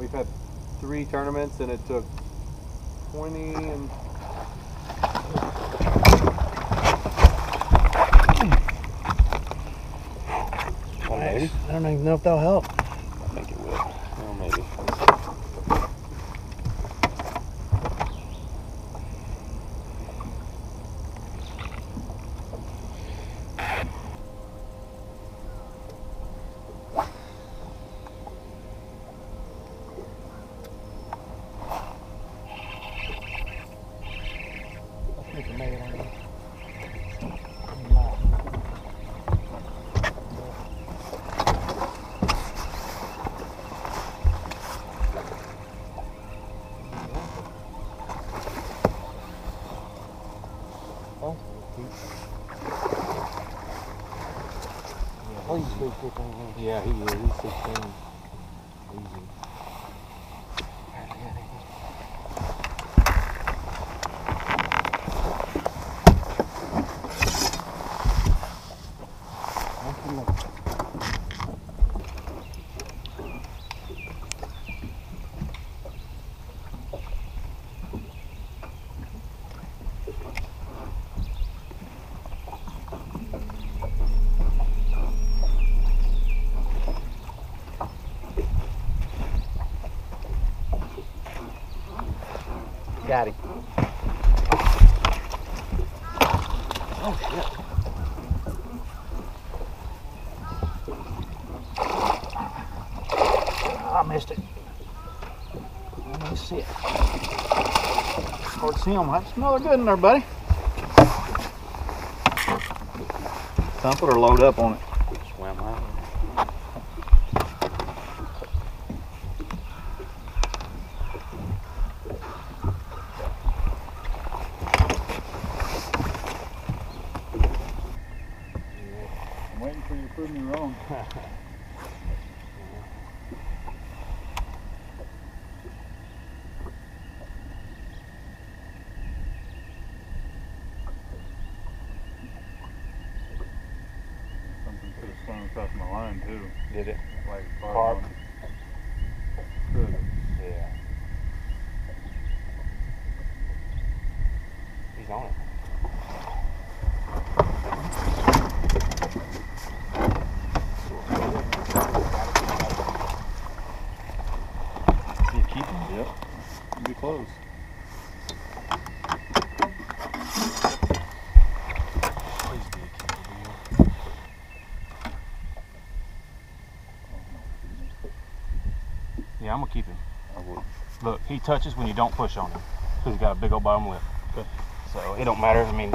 We've had three tournaments, and it took 20 and. I don't even know if that'll help. Oh, Oh, he's big, big, big. Yeah, he is. He's 16. Easy. Got him. Oh, I missed it. Let me see it. Hard to see him. That's another good one there, buddy. Dump it or load up on it. Swam out. I'm waiting for you to prove me wrong. Something could have swum across my line too. Did it? Like a Carp. carp. Could. Yeah. He's on it. You keep him? Yep. You'll be close. Please be a keeper, will you? Yeah, I'm gonna keep him. I would. Look, he touches when you don't push on him. Because he's got a big old bottom lip. Okay. So it don't matter. I mean,